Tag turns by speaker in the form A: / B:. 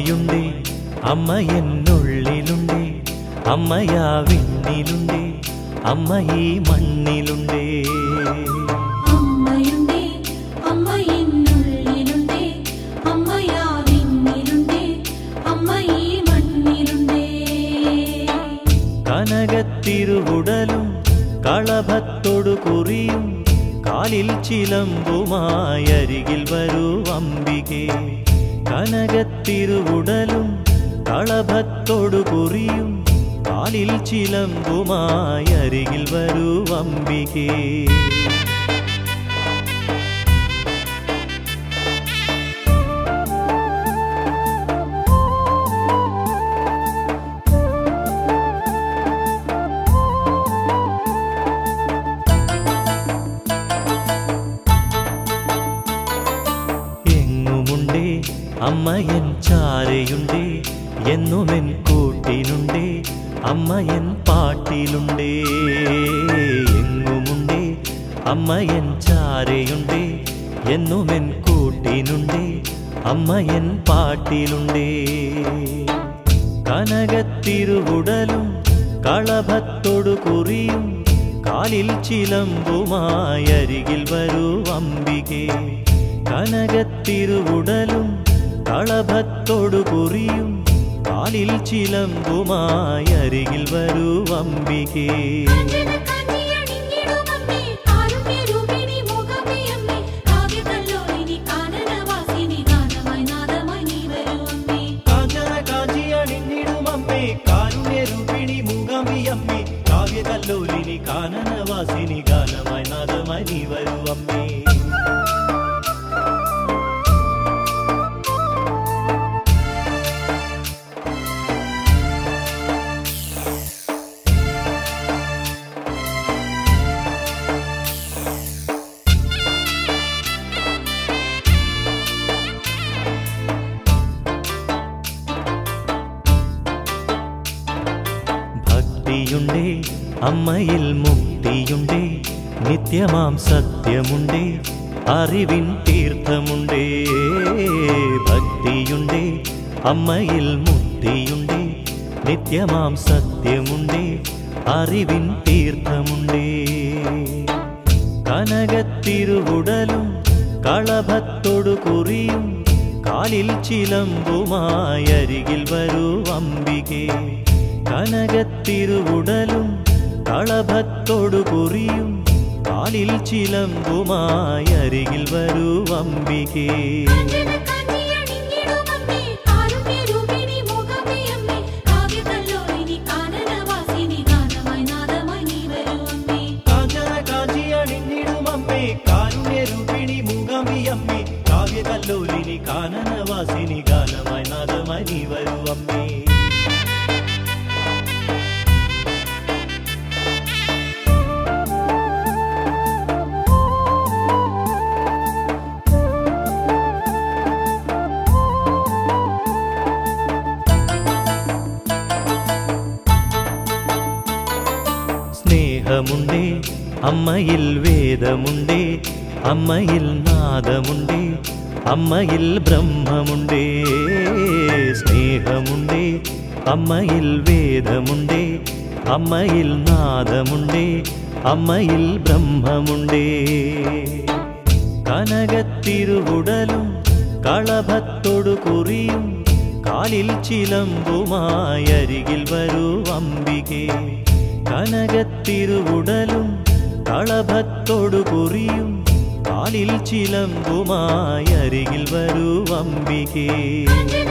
A: അമ്മയുണ്ടേ അമ്മ എന്നുള്ളിലുണ്ടേ അമ്മയാ വിണ്ണിലുണ്ടേ അമ്മ ഈ മണ്ണിലുണ്ടേ
B: അമ്മയുണ്ടേ അമ്മ എന്നുള്ളിലുണ്ടേ അമ്മയാ വിണ്ണിലുണ്ടേ അമ്മ ഈ മണ്ണിലുണ്ടേ
A: കനകത്തിരുവുടലും കളഭത്തോടു കുറിയും കാലിൽ ചിലമ്പുമായി അരികിൽ വരൂ അംബികേ കനകത്തിരുവുടലും കളഭത്തോടു കുറിയും കാലിൽ ചിലമ്പുമായി അരികിൽ വരൂ അംബികേ അമ്മയൻ ചാരയുണ്ടേ എന്നുമെൻ കൂട്ടിനുണ്ടേ അമ്മയൻ പാട്ടിലുണ്ടേ. എങ്ങുമുണ്ടേ അമ്മയൻ ചാരയുണ്ടേ എന്നുമെൻ കൂട്ടിനുണ്ടേ അമ്മയൻ പാട്ടിലുണ്ടേ. കനകത്തിരുവുടലും കളഭത്തോടു കുറിയും കാലിൽ ചിലമ്പുമായരികിൽ വരൂ അംബികേ കനകത്തിരുവുടലും കളഭത്തോടു പൊറിയും കാലിൽ ചിലമ്പുമായി അരികിൽ വരൂ
B: അമ്പികേ. കാനനവാസിനി ഗാനമായി നാദമായി നീ വരൂ അമ്മേ.
A: ഭക്തിയുണ്ടേ അമ്മയിൽ മുക്തിയുണ്ടേ നിത്യമാം സത്യമുണ്ടേ അറിവിൻ തീർത്ഥമുണ്ടേ ഭക്തിയുണ്ടേ അമ്മയിൽ മുക്തിയുണ്ടേ നിത്യമാം സത്യമുണ്ടേ അറിവിൻ തീർത്ഥമുണ്ടേ. കനകത്തിരുവുടലും കളഭത്തോടു കുറിയും കാലിൽ ചിലമ്പുമായരികിൽ വരൂ അംബികേ കനകത്തിരുവുടലും കളഭത്തോടു കുറിയും കാലിൽ ചിലമ്പുമായി അരികിൽ വരൂ
B: മൂകാംബിയമ്മേ കാവ്യകല്ലോലിനി കാനനവാസിനി
A: സ്നേഹമുണ്ടേ അമ്മയിൽ വേദമുണ്ടേ അമ്മയിൽ നാദമുണ്ടേ അമ്മയിൽ ബ്രഹ്മമുണ്ടേ സ്നേഹമുണ്ടേ അമ്മയിൽ വേദമുണ്ടേ അമ്മയിൽ നാദമുണ്ടേ അമ്മയിൽ ബ്രഹ്മമുണ്ടേ കനകത്തിരുവുടലും കളഭത്തോടു കുറിയും കാലിൽ ചിലമ്പുമായി അരികിൽ വരൂ അംബികേ കനകത്തിരുവുടലും കളഭത്തോടു കുറിയും കാലിൽ ചിലമ്പുമായി അരികിൽ വരൂ
B: കാഞ്ചന